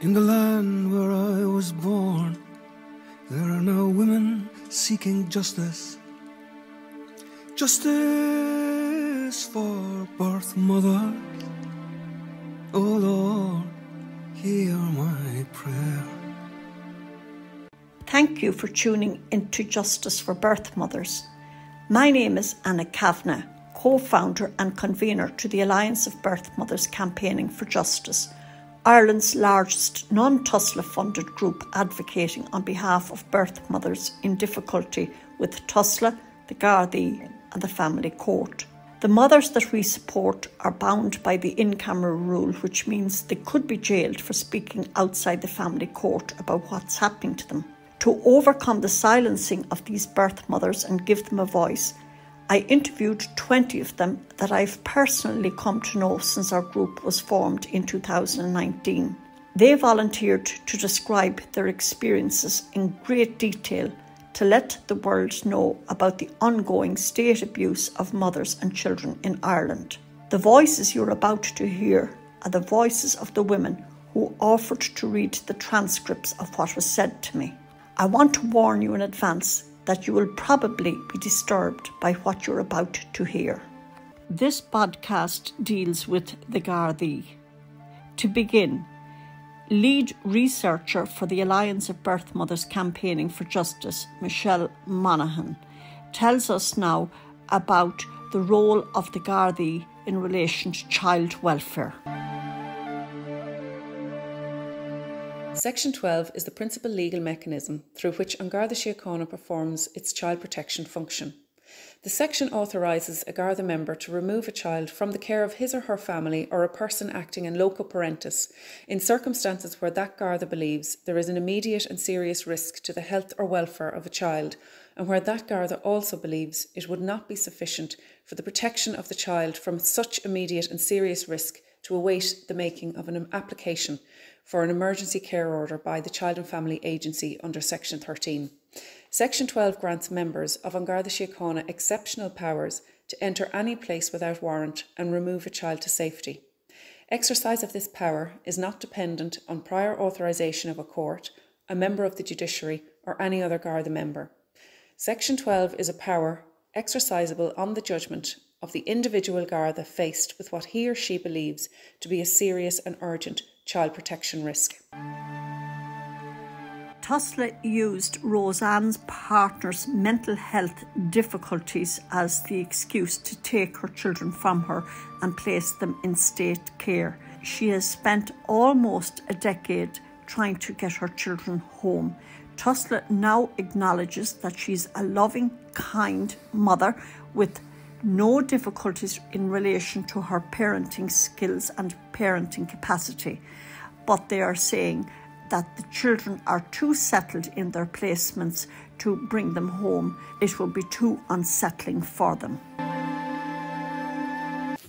In the land where I was born, there are now women seeking justice. Justice for birth mothers. Oh Lord, hear my prayer. Thank you for tuning into Justice for Birth Mothers. My name is Anna Kavanagh, co founder and convener to the Alliance of Birth Mothers Campaigning for Justice, Ireland's largest non TUSLA funded group advocating on behalf of birth mothers in difficulty with TUSLA, the Gardaí, and the family court. The mothers that we support are bound by the in camera rule, which means they could be jailed for speaking outside the family court about what's happening to them. To overcome the silencing of these birth mothers and give them a voice, I interviewed 20 of them that I've personally come to know since our group was formed in 2019. They volunteered to describe their experiences in great detail to let the world know about the ongoing state abuse of mothers and children in Ireland. The voices you're about to hear are the voices of the women who offered to read the transcripts of what was said to me. I want to warn you in advance that you will probably be disturbed by what you're about to hear. This podcast deals with the Gardaí. To begin, lead researcher for the Alliance of Birth Mothers Campaigning for Justice, Michelle Monaghan, tells us now about the role of the Gardaí in relation to child welfare. Section 12 is the principal legal mechanism through which An Garda Síochána performs its child protection function. The section authorises a Garda member to remove a child from the care of his or her family or a person acting in loco parentis in circumstances where that Garda believes there is an immediate and serious risk to the health or welfare of a child and where that Garda also believes it would not be sufficient for the protection of the child from such immediate and serious risk to await the making of an application for an emergency care order by the Child and Family Agency under Section 13. Section 12 grants members of An Garda Síochána exceptional powers to enter any place without warrant and remove a child to safety. Exercise of this power is not dependent on prior authorisation of a court, a member of the judiciary, or any other Garda member. Section 12 is a power exercisable on the judgment of the individual Garda faced with what he or she believes to be a serious and urgent child protection risk. TUSLA used Roseanne's partner's mental health difficulties as the excuse to take her children from her and place them in state care. She has spent almost a decade trying to get her children home. TUSLA now acknowledges that she's a loving, kind mother with no difficulties in relation to her parenting skills and parenting capacity, but they are saying that the children are too settled in their placements to bring them home. It will be too unsettling for them.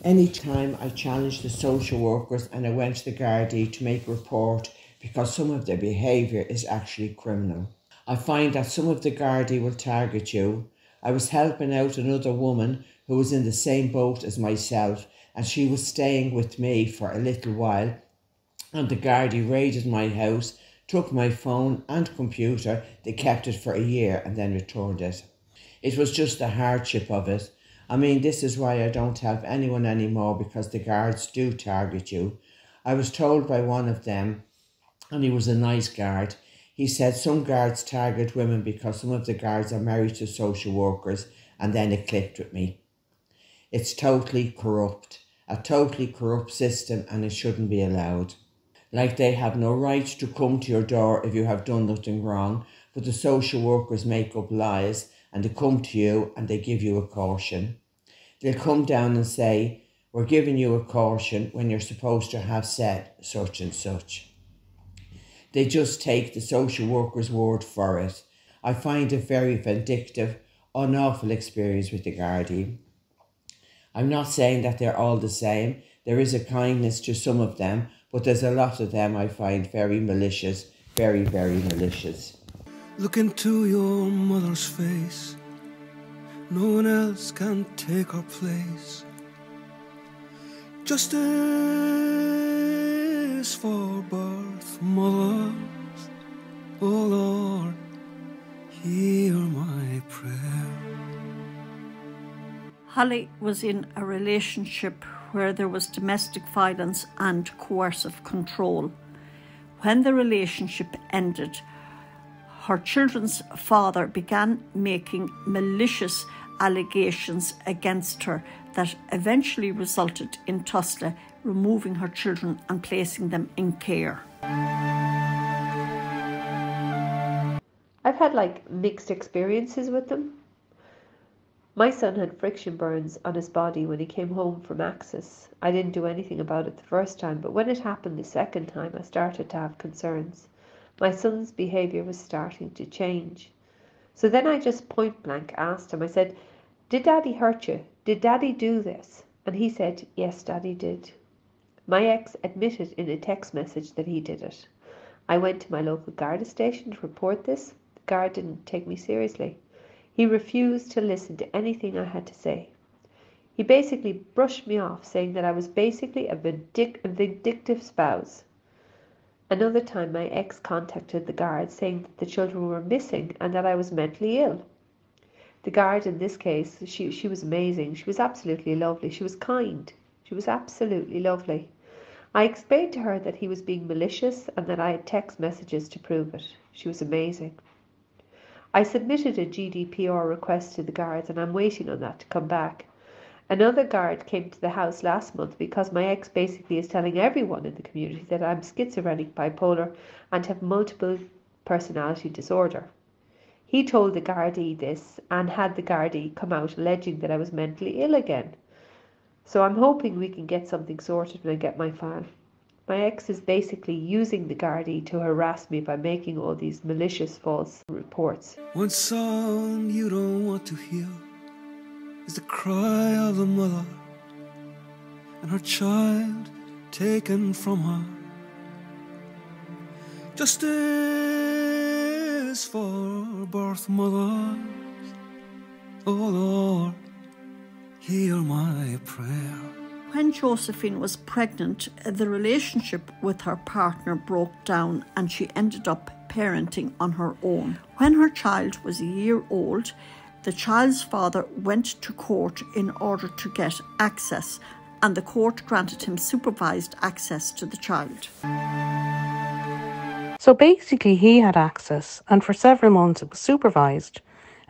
Anytime I challenged the social workers and I went to the Gardaí to make a report because some of their behaviour is actually criminal. I find that some of the Gardaí will target you. I was helping out another woman who was in the same boat as myself, and she was staying with me for a little while. And the Gardaí raided my house, took my phone and computer. They kept it for a year and then returned it. It was just the hardship of it. I mean, this is why I don't help anyone anymore because the guards do target you. I was told by one of them, and he was a nice guard, he said some guards target women because some of the guards are married to social workers, and then it clicked with me. It's totally corrupt, a totally corrupt system, and it shouldn't be allowed. Like they have no right to come to your door if you have done nothing wrong, but the social workers make up lies and they come to you and they give you a caution. They'll come down and say, We're giving you a caution when you're supposed to have said such and such. They just take the social worker's word for it. I find it very vindictive, unawful experience with the Gardaí. I'm not saying that they're all the same. There is a kindness to some of them, but there's a lot of them I find very malicious, very, very malicious. Look into your mother's face. No one else can take her place. Justice for birth mothers, oh Lord, Holly was in a relationship where there was domestic violence and coercive control. When the relationship ended, her children's father began making malicious allegations against her that eventually resulted in Tusla removing her children and placing them in care. I've had like mixed experiences with them. My son had friction burns on his body when he came home from access. I didn't do anything about it the first time, but when it happened the second time, I started to have concerns. My son's behaviour was starting to change. So then I just point blank asked him, I said, Did daddy hurt you? Did daddy do this? And he said, Yes, daddy did. My ex admitted in a text message that he did it. I went to my local Garda station to report this. The guard didn't take me seriously. He refused to listen to anything I had to say. He basically brushed me off, saying that I was basically a, vindic- vindictive spouse. Another time, my ex contacted the guard saying that the children were missing and that I was mentally ill. The guard in this case, she, she was amazing. She was absolutely lovely. She was kind. She was absolutely lovely. I explained to her that he was being malicious and that I had text messages to prove it. She was amazing. I submitted a GDPR request to the guards and I'm waiting on that to come back. Another guard came to the house last month because my ex basically is telling everyone in the community that I'm schizophrenic, bipolar, and have multiple personality disorder. He told the Gardaí this and had the Gardaí come out alleging that I was mentally ill again. So I'm hoping we can get something sorted when I get my file. My ex is basically using the Gardaí to harass me by making all these malicious false reports. One song you don't want to hear is the cry of the mother and her child taken from her. Justice for birth mothers, oh Lord, hear my prayer. When Josephine was pregnant, the relationship with her partner broke down and she ended up parenting on her own. When her child was a year old, the child's father went to court in order to get access, and the court granted him supervised access to the child. So basically, he had access, and for several months it was supervised.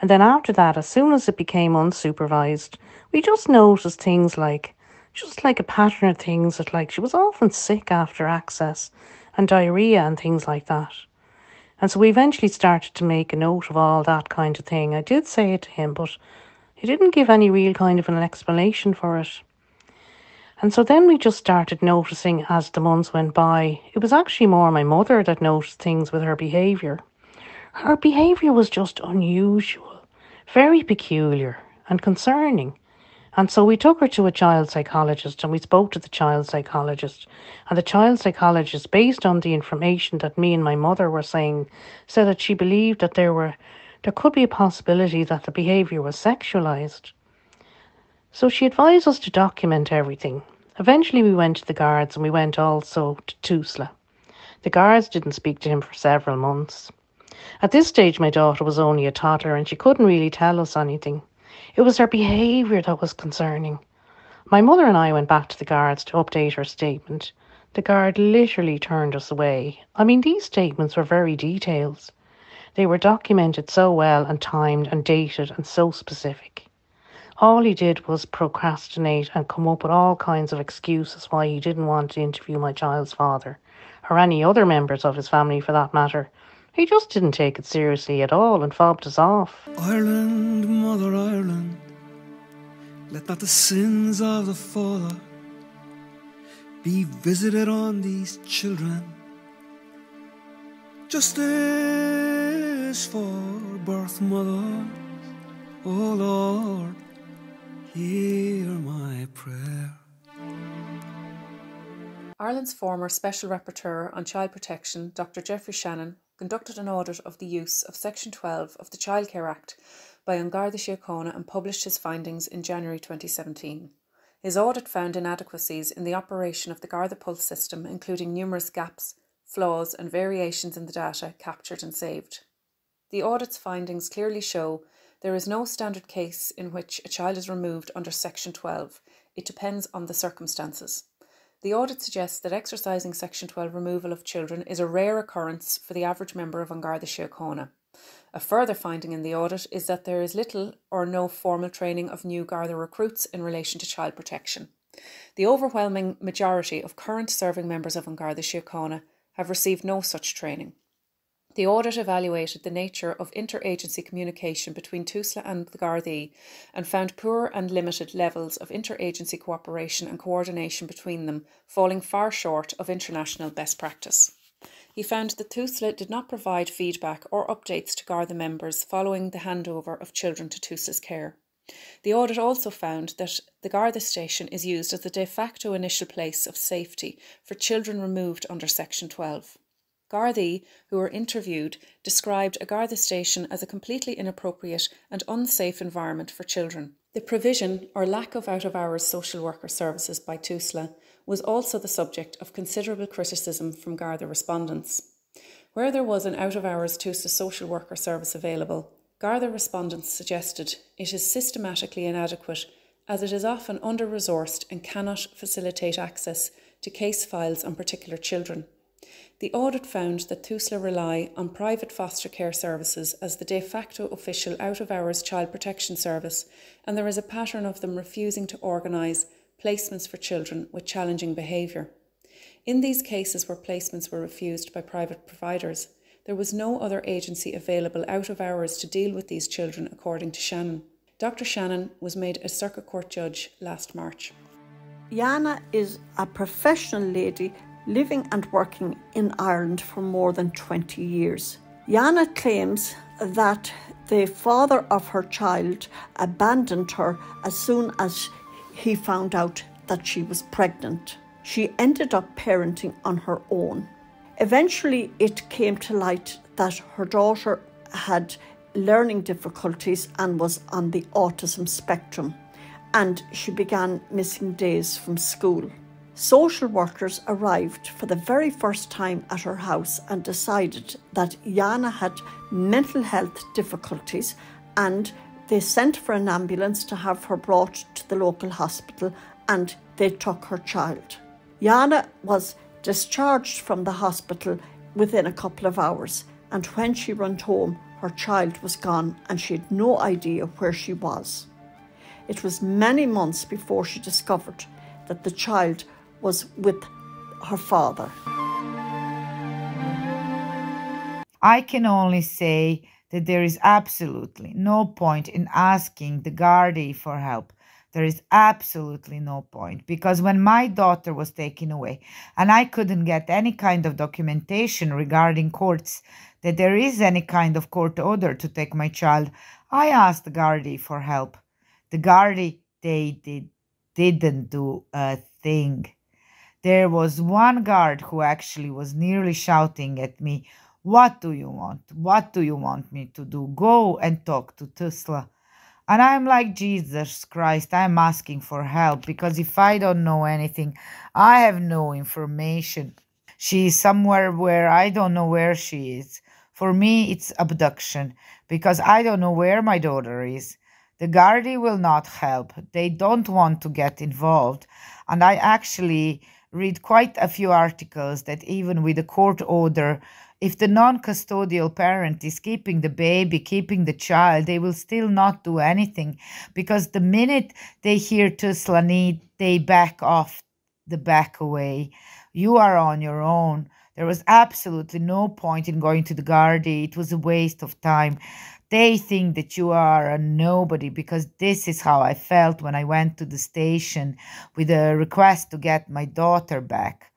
And then after that, as soon as it became unsupervised, we just noticed things like just like a pattern of things that like she was often sick after access and diarrhea and things like that. And so we eventually started to make a note of all that kind of thing. I did say it to him, but he didn't give any real kind of an explanation for it. And so then we just started noticing as the months went by. It was actually more my mother that noticed things with her behaviour. Her behaviour was just unusual, very peculiar, and concerning. And so we took her to a child psychologist and we spoke to the child psychologist. And the child psychologist, based on the information that me and my mother were saying, said that she believed that there were there could be a possibility that the behaviour was sexualized. So she advised us to document everything. Eventually we went to the guards and we went also to Tusla. The guards didn't speak to him for several months. At this stage my daughter was only a toddler and she couldn't really tell us anything. It was her behaviour that was concerning. My mother and I went back to the guards to update her statement. The guard literally turned us away. I mean, these statements were very detailed. They were documented so well and timed and dated and so specific. All he did was procrastinate and come up with all kinds of excuses why he didn't want to interview my child's father, or any other members of his family for that matter. He just didn't take it seriously at all and fobbed us off. Ireland, Mother Ireland, let not the sins of the father be visited on these children. Justice for birth mothers, oh Lord, hear my prayer. Ireland's former Special Rapporteur on Child Protection, Dr Geoffrey Shannon, conducted an audit of the use of Section 12 of the Childcare Act by An Garda Síochána and published his findings in January 2017. His audit found inadequacies in the operation of the Garda Pulse system, including numerous gaps, flaws, and variations in the data captured and saved. The audit's findings clearly show there is no standard case in which a child is removed under Section 12. It depends on the circumstances. The audit suggests that exercising Section 12 removal of children is a rare occurrence for the average member of An Garda Síochána. A further finding in the audit is that there is little or no formal training of new Garda recruits in relation to child protection. The overwhelming majority of current serving members of An Garda Síochána have received no such training. The audit evaluated the nature of interagency communication between TUSLA and the Gardaí and found poor and limited levels of interagency cooperation and coordination between them, falling far short of international best practice. He found that TUSLA did not provide feedback or updates to Garda members following the handover of children to TUSLA's care. The audit also found that the Garda station is used as the de facto initial place of safety for children removed under Section 12. Gardaí, who were interviewed, described a Garda station as a completely inappropriate and unsafe environment for children. The provision or lack of out of hours social worker services by TUSLA was also the subject of considerable criticism from Garda respondents. Where there was an out of hours TUSLA social worker service available, Garda respondents suggested it is systematically inadequate as it is often under resourced and cannot facilitate access to case files on particular children. The audit found that TUSLA rely on private foster care services as the de facto official out of hours child protection service, and there is a pattern of them refusing to organise placements for children with challenging behaviour. In these cases where placements were refused by private providers, there was no other agency available out of hours to deal with these children, according to Shannon. Dr. Shannon was made a Circuit Court judge last March. Yana is a professional lady living and working in Ireland for more than 20 years. Jana claims that the father of her child abandoned her as soon as he found out that she was pregnant. She ended up parenting on her own. Eventually, it came to light that her daughter had learning difficulties and was on the autism spectrum, and she began missing days from school. Social workers arrived for the very first time at her house and decided that Jana had mental health difficulties and they sent for an ambulance to have her brought to the local hospital and they took her child. Jana was discharged from the hospital within a couple of hours and when she went home, her child was gone and she had no idea where she was. It was many months before she discovered that the child was with her father. I can only say that there is absolutely no point in asking the Gardaí for help. There is absolutely no point because when my daughter was taken away and I couldn't get any kind of documentation regarding courts that there is any kind of court order to take my child, I asked the Gardaí for help. The Gardaí, they did, didn't do a thing. There was one guard who actually was nearly shouting at me, What do you want? What do you want me to do? Go and talk to TUSLA. And I'm like, Jesus Christ, I'm asking for help because if I don't know anything, I have no information. She is somewhere where I don't know where she is. For me, it's abduction because I don't know where my daughter is. The Gardaí will not help. They don't want to get involved. And I actually read quite a few articles that even with a court order, if the non custodial parent is keeping the baby, keeping the child, they will still not do anything because the minute they hear TUSLA need, they back off the back away. You are on your own. There was absolutely no point in going to the Gardaí. It was a waste of time. They think that you are a nobody because this is how I felt when I went to the station with a request to get my daughter back.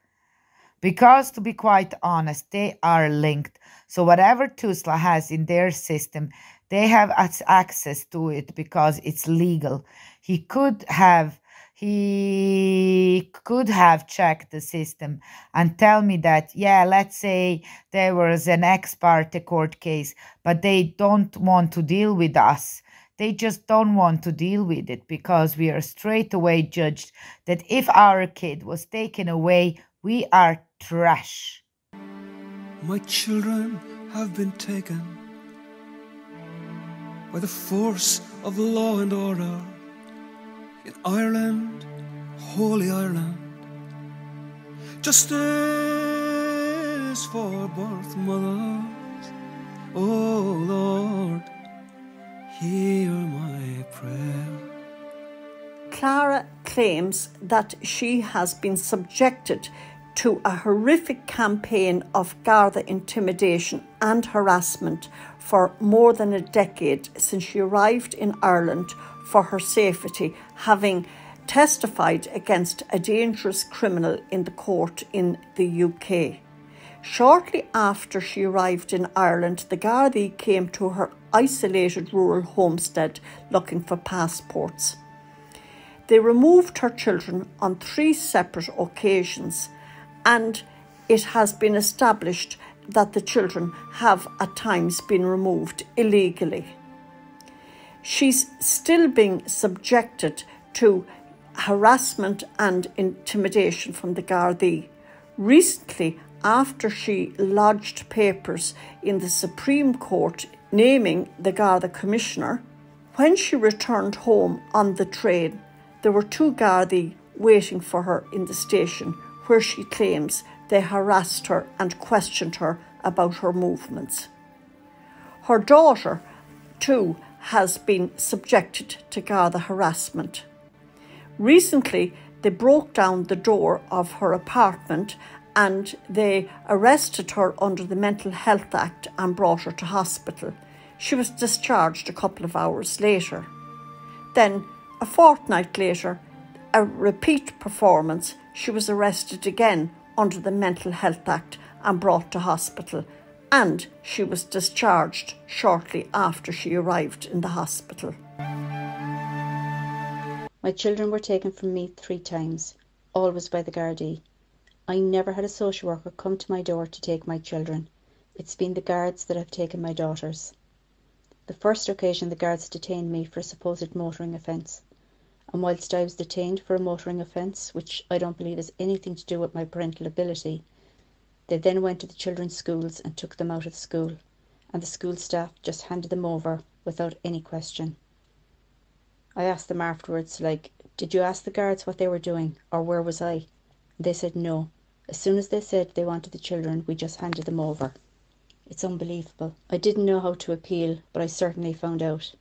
Because, to be quite honest, they are linked. So, whatever TUSLA has in their system, they have access to it because it's legal. He could have he could have checked the system and tell me that, yeah, let's say there was an ex parte court case, but they don't want to deal with us. They just don't want to deal with it because we are straight away judged that if our kid was taken away, we are trash. My children have been taken by the force of law and order in Ireland, Holy Ireland. Justice for birth mothers, oh Lord, hear my prayer. Clara claims that she has been subjected to a horrific campaign of Garda intimidation and harassment for more than a decade since she arrived in Ireland for her safety, having testified against a dangerous criminal in the court in the UK. Shortly after she arrived in Ireland, the Gardaí came to her isolated rural homestead looking for passports. They removed her children on three separate occasions, and it has been established that the children have at times been removed illegally. She's still being subjected to harassment and intimidation from the Gardaí. Recently, after she lodged papers in the Supreme Court naming the Garda Commissioner, when she returned home on the train, there were two Gardaí waiting for her in the station where she claims they harassed her and questioned her about her movements. Her daughter, too, has been subjected to Garda harassment. Recently, they broke down the door of her apartment and they arrested her under the Mental Health Act and brought her to hospital. She was discharged a couple of hours later. Then, a fortnight later, a repeat performance, she was arrested again under the Mental Health Act and brought to hospital, and she was discharged shortly after she arrived in the hospital. My children were taken from me three times, always by the Gardaí. I never had a social worker come to my door to take my children. It's been the guards that have taken my daughters. The first occasion the guards detained me for a supposed motoring offence, and whilst I was detained for a motoring offence, which I don't believe has anything to do with my parental ability, they then went to the children's schools and took them out of school, and the school staff just handed them over without any question. I asked them afterwards, like, did you ask the guards what they were doing, or where was I? They said no. As soon as they said they wanted the children, we just handed them over. It's unbelievable. I didn't know how to appeal, but I certainly found out.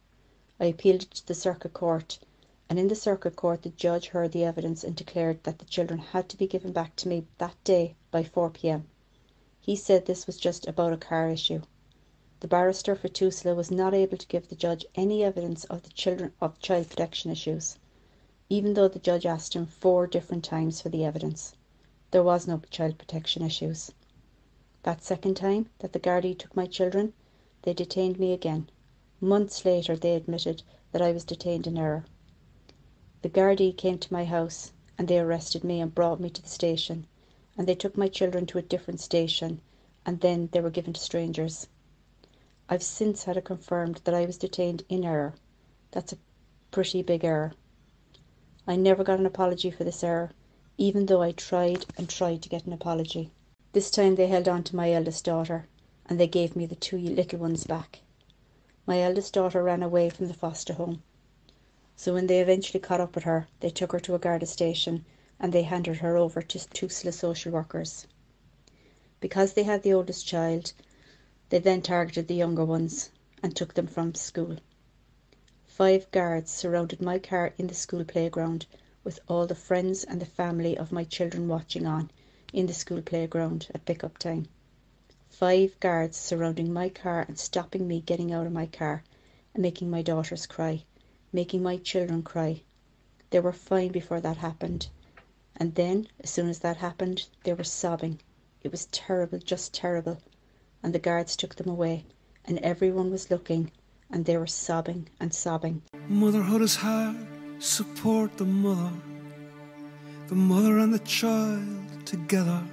I appealed to the circuit court, and in the circuit court the judge heard the evidence and declared that the children had to be given back to me that day by 4 pm. He said this was just about a car issue. The barrister for Tusla was not able to give the judge any evidence of the children of child protection issues, even though the judge asked him four different times for the evidence. There was no child protection issues. That second time that the Gardaí took my children, they detained me again. Months later they admitted that I was detained in error. The Gardaí came to my house and they arrested me and brought me to the station, and they took my children to a different station, and then they were given to strangers. I've since had it confirmed that I was detained in error. That's a pretty big error. I never got an apology for this error, even though I tried and tried to get an apology. This time they held on to my eldest daughter, and they gave me the two little ones back. My eldest daughter ran away from the foster home. So when they eventually caught up with her, they took her to a Garda station and they handed her over to Tusla social workers. Because they had the oldest child, they then targeted the younger ones and took them from school. Five guards surrounded my car in the school playground with all the friends and the family of my children watching on in the school playground at pick-up time. Five guards surrounding my car and stopping me getting out of my car and making my daughters cry, making my children cry. They were fine before that happened. And then, as soon as that happened, they were sobbing. It was terrible, just terrible and the guards took them away, and everyone was looking, and they were sobbing and sobbing. Motherhood is hard, support the mother, the mother and the child together.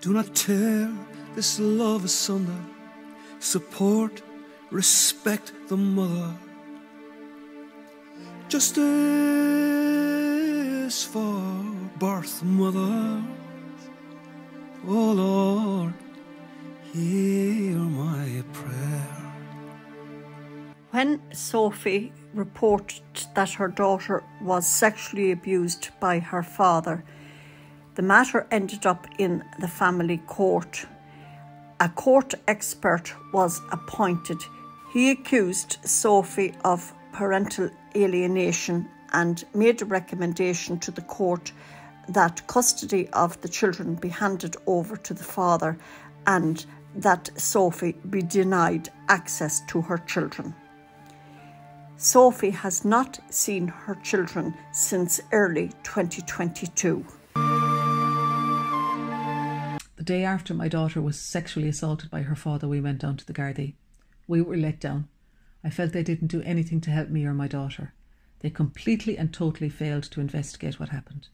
Do not tear this love asunder. Support, respect the mother. Justice for birth mothers. Oh Lord hear my prayer. When Sophie reported that her daughter was sexually abused by her father, the matter ended up in the family court. A court expert was appointed. He accused Sophie of parental alienation and made a recommendation to the court that custody of the children be handed over to the father and that Sophie be denied access to her children. Sophie has not seen her children since early 2022. The day after my daughter was sexually assaulted by her father, we went down to the Gardaí. We were let down. I felt they didn't do anything to help me or my daughter. They completely and totally failed to investigate what happened.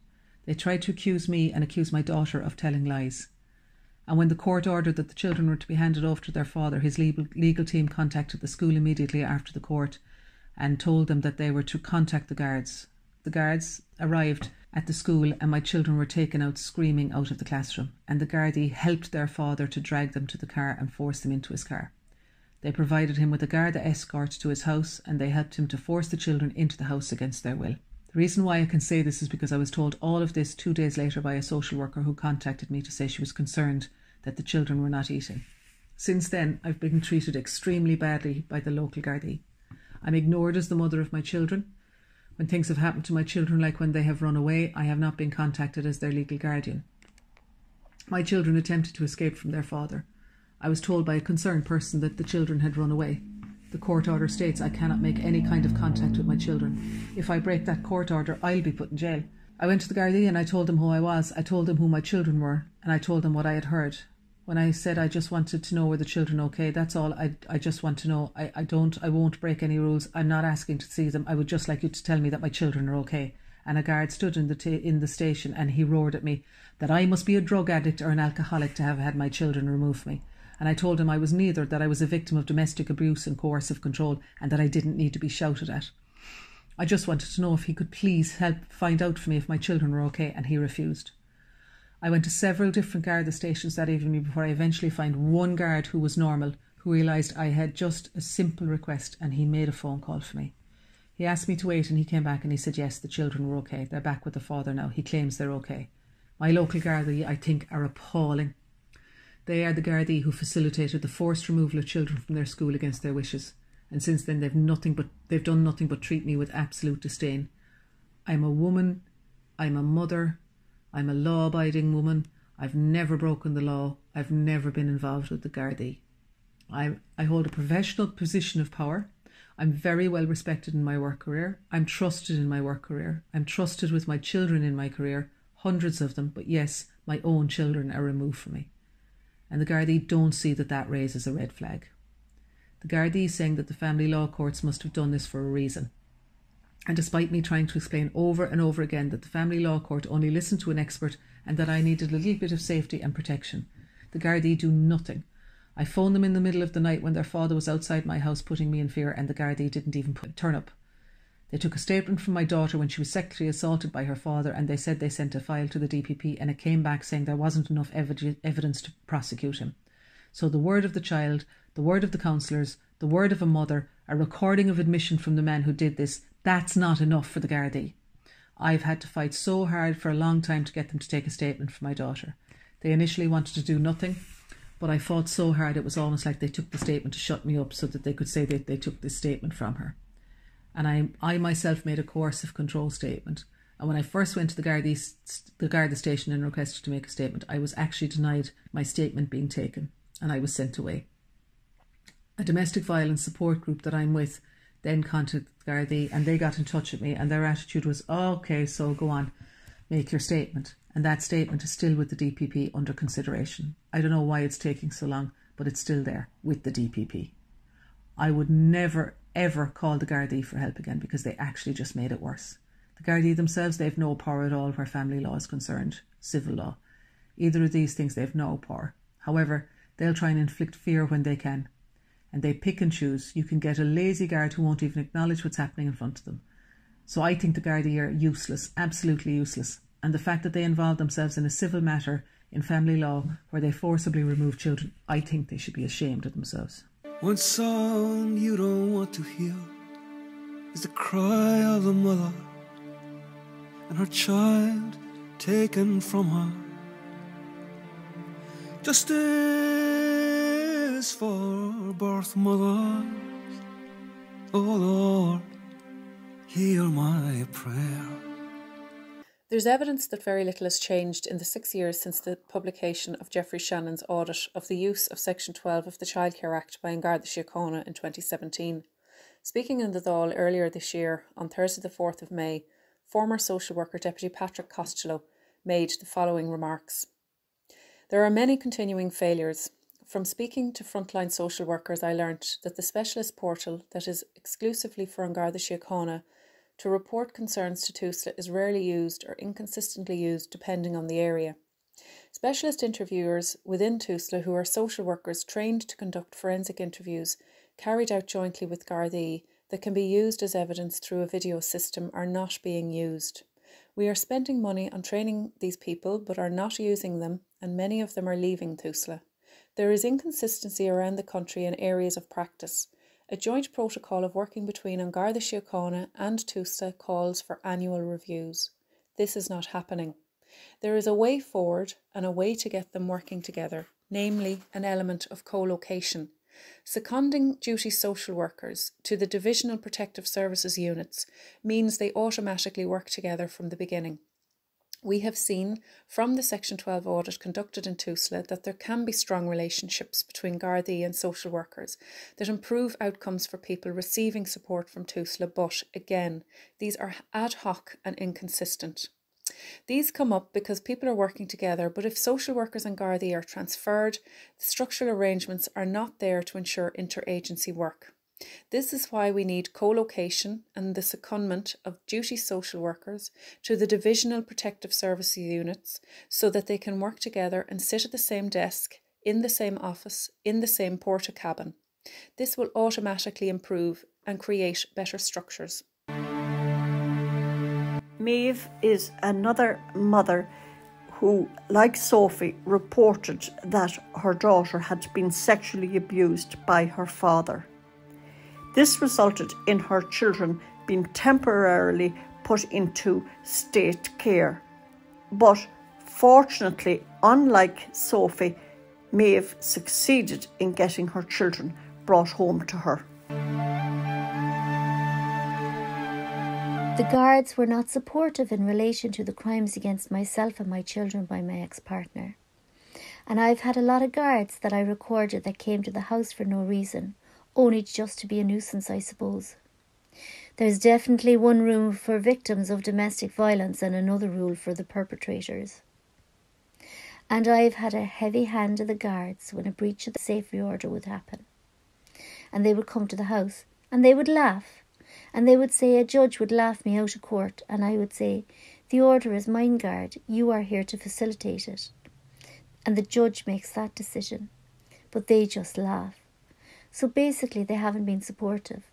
They tried to accuse me and accuse my daughter of telling lies. And when the court ordered that the children were to be handed over to their father, his legal, legal team contacted the school immediately after the court and told them that they were to contact the guards. The guards arrived at the school and my children were taken out screaming out of the classroom and the Gardaí helped their father to drag them to the car and force them into his car. They provided him with a Garda escort to his house and they helped him to force the children into the house against their will. The reason why I can say this is because I was told all of this two days later by a social worker who contacted me to say she was concerned that the children were not eating. Since then, I've been treated extremely badly by the local Gardaí. I'm ignored as the mother of my children. When things have happened to my children, like when they have run away, I have not been contacted as their legal guardian. My children attempted to escape from their father. I was told by a concerned person that the children had run away. The court order states I cannot make any kind of contact with my children. If I break that court order, I'll be put in jail. I went to the Gardaí and I told them who I was. I told them who my children were, and I told them what I had heard. When I said I just wanted to know were the children okay, that's all. I I just want to know. I, I don't I won't break any rules. I'm not asking to see them. I would just like you to tell me that my children are okay. And a guard stood in the ta- in the station and he roared at me that I must be a drug addict or an alcoholic to have had my children removed from me. And I told him I was neither, that I was a victim of domestic abuse and coercive control, and that I didn't need to be shouted at. I just wanted to know if he could please help find out for me if my children were okay, and he refused. I went to several different Garda stations that evening before I eventually found one guard who was normal, who realised I had just a simple request, and he made a phone call for me. He asked me to wait, and he came back and he said, Yes, the children were okay. They're back with the father now. He claims they're okay. My local Garda, I think, are appalling. They are the Gardaí who facilitated the forced removal of children from their school against their wishes, and since then they've nothing but they've done nothing but treat me with absolute disdain. I'm a woman, I'm a mother, I'm a law abiding woman, I've never broken the law, I've never been involved with the Gardaí. I, I hold a professional position of power. I'm very well respected in my work career. I'm trusted in my work career. I'm trusted with my children in my career, hundreds of them, but yes, my own children are removed from me and the Gardaí don't see that that raises a red flag. The Gardaí saying that the family law courts must have done this for a reason. And despite me trying to explain over and over again that the family law court only listened to an expert and that I needed a little bit of safety and protection, the Gardaí do nothing. I phoned them in the middle of the night when their father was outside my house putting me in fear, and the Gardaí didn't even put, turn up. They took a statement from my daughter when she was sexually assaulted by her father, and they said they sent a file to the DPP, and it came back saying there wasn't enough ev- evidence to prosecute him. So the word of the child, the word of the counsellors, the word of a mother, a recording of admission from the man who did this, that's not enough for the Gardaí. I've had to fight so hard for a long time to get them to take a statement from my daughter. They initially wanted to do nothing, but I fought so hard it was almost like they took the statement to shut me up so that they could say that they took this statement from her and I, I myself made a coercive control statement. And when I first went to the Garda, the Garda station and requested to make a statement, I was actually denied my statement being taken and I was sent away. A domestic violence support group that I'm with then contacted the Garda and they got in touch with me and their attitude was, oh, okay, so go on, make your statement. And that statement is still with the DPP under consideration. I don't know why it's taking so long, but it's still there with the DPP. I would never ever call the Gardaí for help again because they actually just made it worse. The Gardaí themselves, they've no power at all where family law is concerned, civil law. Either of these things, they've no power. However, they'll try and inflict fear when they can. And they pick and choose. You can get a lazy guard who won't even acknowledge what's happening in front of them. So I think the Gardaí are useless, absolutely useless. And the fact that they involve themselves in a civil matter in family law where they forcibly remove children, I think they should be ashamed of themselves. One song you don't want to hear is the cry of the mother and her child taken from her. Justice for birth mothers, oh Lord, hear my prayer. There's evidence that very little has changed in the six years since the publication of Geoffrey Shannon's audit of the use of Section 12 of the Childcare Act by An Garda Síochána in 2017. Speaking in the Dáil earlier this year, on Thursday, the 4th of May, former social worker Deputy Patrick Costello made the following remarks. There are many continuing failures. From speaking to frontline social workers, I learnt that the specialist portal that is exclusively for An Garda Síochána to report concerns to TUSLA is rarely used or inconsistently used depending on the area. Specialist interviewers within TUSLA who are social workers trained to conduct forensic interviews carried out jointly with Gardaí that can be used as evidence through a video system are not being used. We are spending money on training these people but are not using them and many of them are leaving TUSLA. There is inconsistency around the country in areas of practice. A joint protocol of working between An Garda Síochána and TUSLA calls for annual reviews. This is not happening. There is a way forward and a way to get them working together, namely an element of co-location. Seconding duty social workers to the Divisional Protective Services units means they automatically work together from the beginning. We have seen from the Section 12 audit conducted in TUSLA that there can be strong relationships between Gardaí and social workers that improve outcomes for people receiving support from TUSLA, but again, these are ad hoc and inconsistent. These come up because people are working together, but if social workers and Gardaí are transferred, the structural arrangements are not there to ensure interagency work. This is why we need co-location and the secondment of duty social workers to the Divisional Protective Services units so that they can work together and sit at the same desk, in the same office, in the same porta cabin. This will automatically improve and create better structures. Maeve is another mother who, like Sophie, reported that her daughter had been sexually abused by her father. This resulted in her children being temporarily put into state care. But fortunately, unlike Sophie, Maeve succeeded in getting her children brought home to her. The guards were not supportive in relation to the crimes against myself and my children by my ex partner. And I've had a lot of guards that I recorded that came to the house for no reason, only just to be a nuisance, I suppose. There's definitely one room for victims of domestic violence and another rule for the perpetrators. And I've had a heavy hand of the guards when a breach of the safety order would happen. And they would come to the house and they would laugh and they would say a judge would laugh me out of court, and I would say, The order is mine, guard, you are here to facilitate it. And the judge makes that decision, but they just laugh. So basically, they haven't been supportive.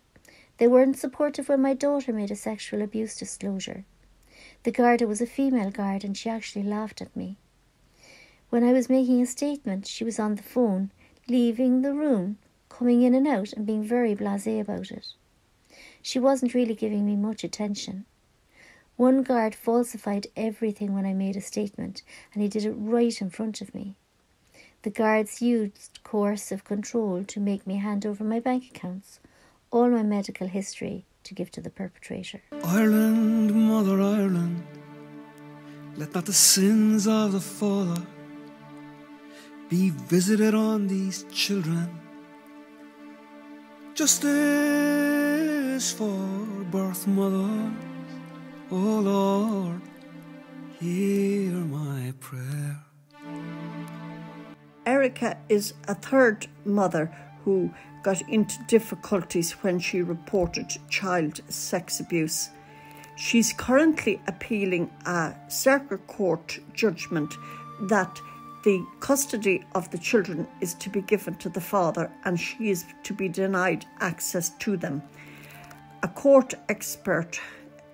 They weren't supportive when my daughter made a sexual abuse disclosure. The guard was a female guard, and she actually laughed at me. When I was making a statement, she was on the phone, leaving the room, coming in and out, and being very blasé about it. She wasn't really giving me much attention. One guard falsified everything when I made a statement, and he did it right in front of me. The guards used coercive control to make me hand over my bank accounts, all my medical history to give to the perpetrator. Ireland, Mother Ireland, let not the sins of the father be visited on these children. Justice for birth mothers, oh Lord, hear my prayer. Erica is a third mother who got into difficulties when she reported child sex abuse. She's currently appealing a circuit court judgment that the custody of the children is to be given to the father and she is to be denied access to them. A court expert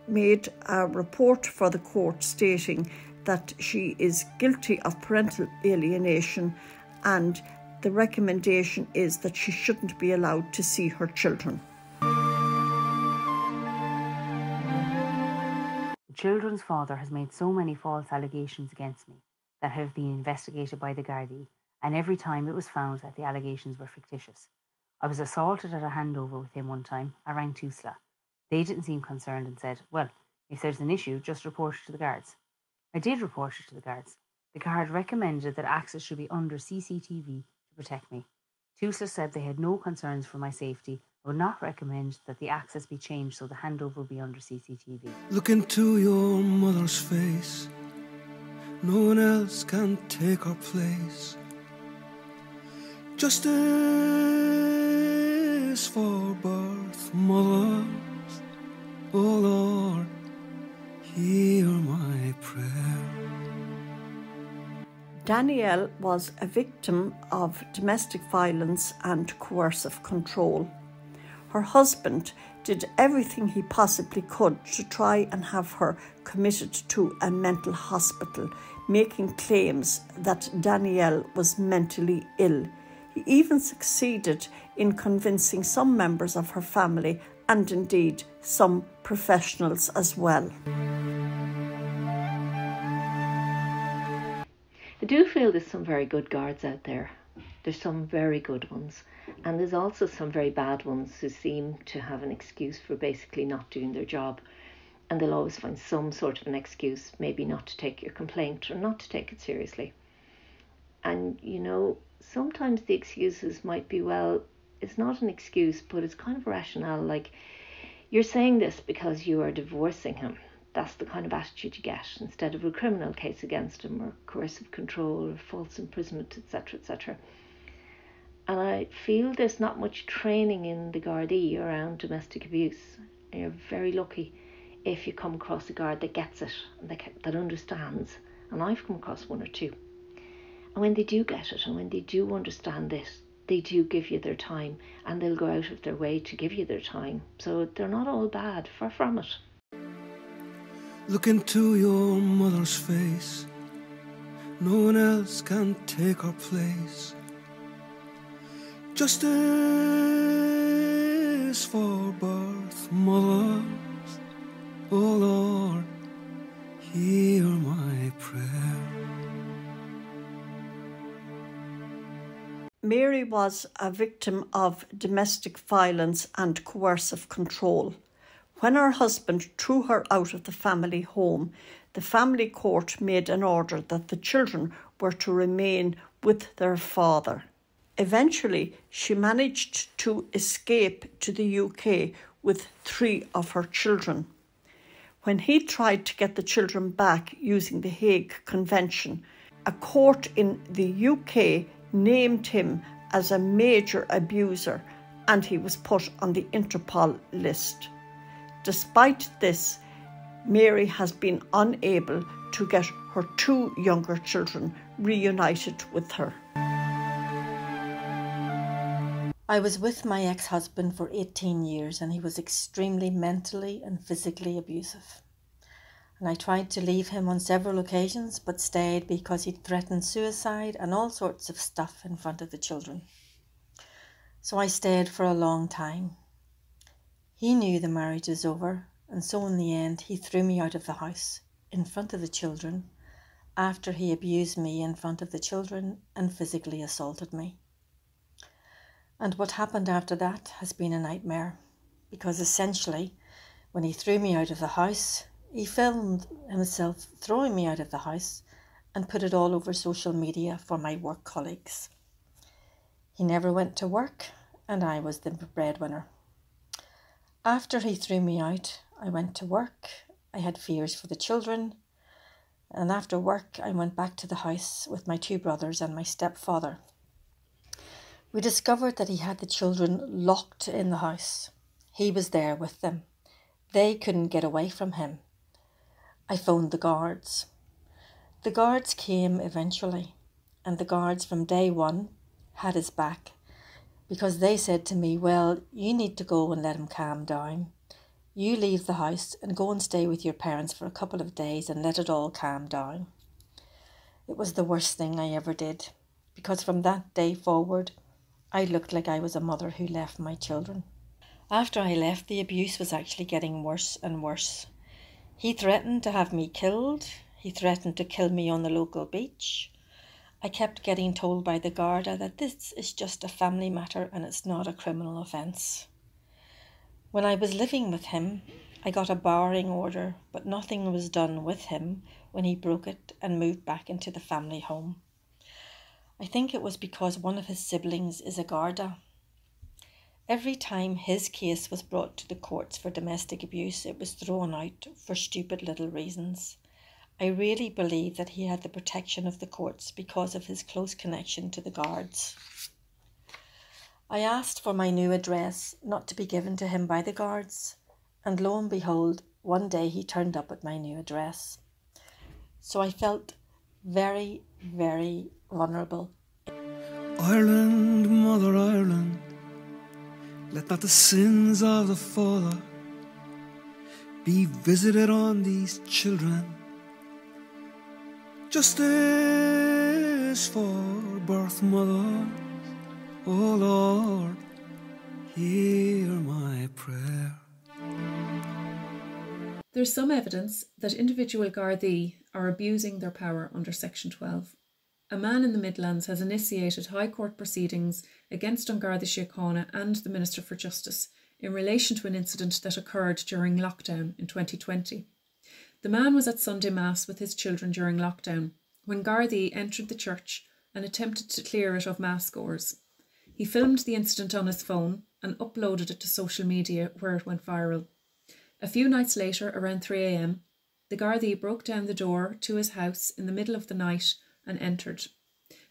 made a report for the court stating that she is guilty of parental alienation and the recommendation is that she shouldn't be allowed to see her children. The children's father has made so many false allegations against me that have been investigated by the Gardaí, and every time it was found that the allegations were fictitious. I was assaulted at a handover with him one time. I rang Tusla. They didn't seem concerned and said, Well, if there's an issue, just report it to the guards. I did report it to the guards. The guard recommended that access should be under CCTV to protect me. Tusla said they had no concerns for my safety and would not recommend that the access be changed so the handover be under CCTV. Look into your mother's face. No one else can take her place. Justice for birth mothers. Oh Lord, hear my prayer. Danielle was a victim of domestic violence and coercive control. Her husband did everything he possibly could to try and have her committed to a mental hospital, making claims that Danielle was mentally ill. He even succeeded in convincing some members of her family and indeed some professionals as well. I do feel there's some very good guards out there. There's some very good ones. And there's also some very bad ones who seem to have an excuse for basically not doing their job. And they'll always find some sort of an excuse, maybe not to take your complaint or not to take it seriously. And, you know, sometimes the excuses might be, well, it's not an excuse, but it's kind of a rationale. Like, you're saying this because you are divorcing him. That's the kind of attitude you get instead of a criminal case against him or coercive control or false imprisonment, etc., etc. And I feel there's not much training in the Gardaí around domestic abuse. And you're very lucky if you come across a guard that gets it and that, that understands. And I've come across one or two. And when they do get it and when they do understand this, they do give you their time and they'll go out of their way to give you their time. So they're not all bad, far from it. Look into your mother's face. No one else can take our place. Justice for birth mothers. Oh Lord, hear my prayer. Mary was a victim of domestic violence and coercive control. When her husband threw her out of the family home, the family court made an order that the children were to remain with their father. Eventually, she managed to escape to the UK with three of her children. When he tried to get the children back using the Hague Convention, a court in the UK named him as a major abuser and he was put on the Interpol list. Despite this, Mary has been unable to get her two younger children reunited with her. I was with my ex husband for 18 years and he was extremely mentally and physically abusive. And I tried to leave him on several occasions but stayed because he threatened suicide and all sorts of stuff in front of the children. So I stayed for a long time. He knew the marriage was over, and so in the end, he threw me out of the house in front of the children after he abused me in front of the children and physically assaulted me. And what happened after that has been a nightmare because essentially, when he threw me out of the house, he filmed himself throwing me out of the house and put it all over social media for my work colleagues. He never went to work, and I was the breadwinner. After he threw me out, I went to work. I had fears for the children. And after work, I went back to the house with my two brothers and my stepfather. We discovered that he had the children locked in the house. He was there with them. They couldn't get away from him. I phoned the guards. The guards came eventually, and the guards from day one had his back because they said to me, Well, you need to go and let him calm down. You leave the house and go and stay with your parents for a couple of days and let it all calm down. It was the worst thing I ever did, because from that day forward, I looked like I was a mother who left my children. After I left, the abuse was actually getting worse and worse. He threatened to have me killed, he threatened to kill me on the local beach. I kept getting told by the Garda that this is just a family matter and it's not a criminal offence. When I was living with him, I got a barring order, but nothing was done with him when he broke it and moved back into the family home. I think it was because one of his siblings is a Garda. Every time his case was brought to the courts for domestic abuse, it was thrown out for stupid little reasons. I really believe that he had the protection of the courts because of his close connection to the guards. I asked for my new address not to be given to him by the guards, and lo and behold, one day he turned up at my new address. So I felt very, very vulnerable. Ireland, Mother Ireland, let not the sins of the father be visited on these children Justice for birth mothers, oh Lord, hear my prayer. There's some evidence that individual Gardaí are abusing their power under Section 12. A man in the Midlands has initiated High Court proceedings against An Garda Síochána and the Minister for Justice in relation to an incident that occurred during lockdown in 2020. The man was at Sunday Mass with his children during lockdown when Gardaí entered the church and attempted to clear it of Mass goers. He filmed the incident on his phone and uploaded it to social media where it went viral. A few nights later, around 3am, the Gardaí broke down the door to his house in the middle of the night and entered.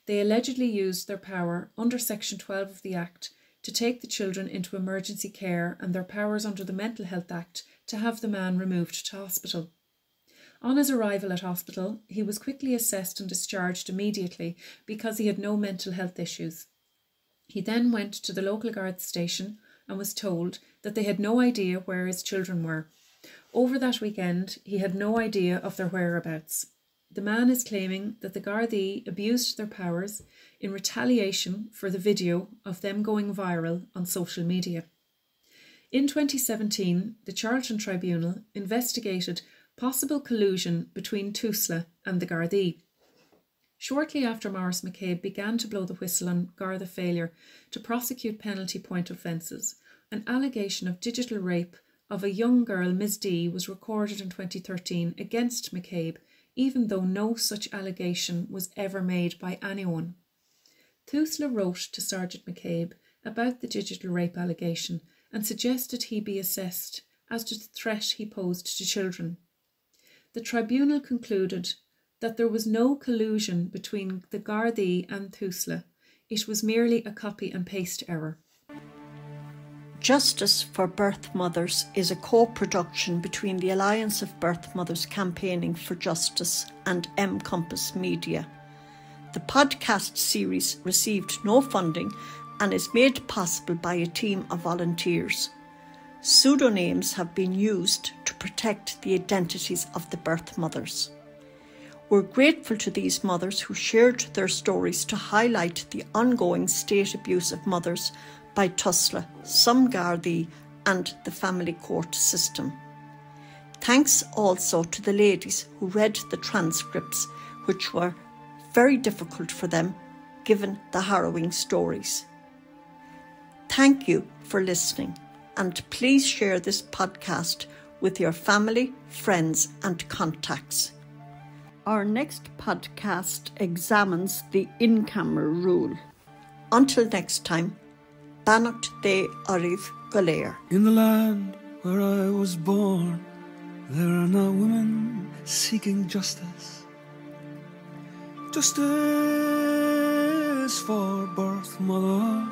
They allegedly used their power under Section 12 of the Act to take the children into emergency care and their powers under the Mental Health Act to have the man removed to hospital. On his arrival at hospital, he was quickly assessed and discharged immediately because he had no mental health issues. He then went to the local guard station and was told that they had no idea where his children were. Over that weekend, he had no idea of their whereabouts. The man is claiming that the Gardaí abused their powers in retaliation for the video of them going viral on social media. In 2017, the Charleton Tribunal investigated possible collusion between Tusla and the Gardaí. Shortly after Maurice McCabe began to blow the whistle on Garda failure to prosecute penalty point offences, an allegation of digital rape of a young girl, Ms. D, was recorded in 2013 against McCabe, even though no such allegation was ever made by anyone. Tusla wrote to Sergeant McCabe about the digital rape allegation and suggested he be assessed as to the threat he posed to children the tribunal concluded that there was no collusion between the Gardaí and Tusla. It was merely a copy and paste error. Justice for Birth Mothers is a co production between the Alliance of Birth Mothers Campaigning for Justice and M Compass Media. The podcast series received no funding and is made possible by a team of volunteers. Pseudonyms have been used to protect the identities of the birth mothers. We're grateful to these mothers who shared their stories to highlight the ongoing state abuse of mothers by Tusla, some and the family court system. Thanks also to the ladies who read the transcripts, which were very difficult for them given the harrowing stories. Thank you for listening and please share this podcast with your family, friends, and contacts. Our next podcast examines the in camera rule. Until next time, Bannocht de Arif Galair. In the land where I was born, there are now women seeking justice. Justice for birth mother,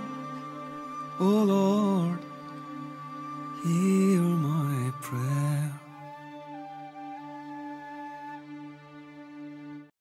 oh Lord hear my prayer.